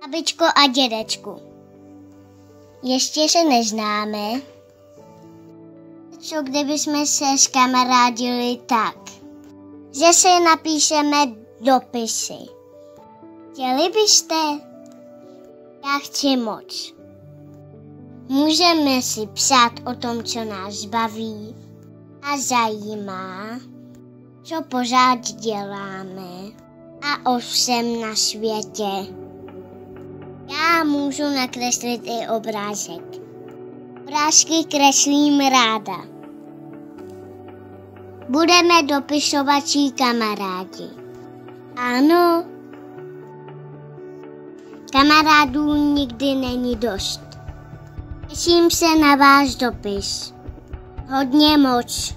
Babičko a dědečku. Ještě se neznáme. Co kdybychom se skamarádili tak, že si napíšeme dopisy. Chtěli byste? Já chci moc. Můžeme si psát o tom, co nás baví a zajímá, co pořád děláme a o všem na světě. Já můžu nakreslit i obrázek. Obrázky kreslím ráda. Budeme dopisovací kamarádi. Ano. Kamarádů nikdy není dost. Těším se na váš dopis. Hodně moc.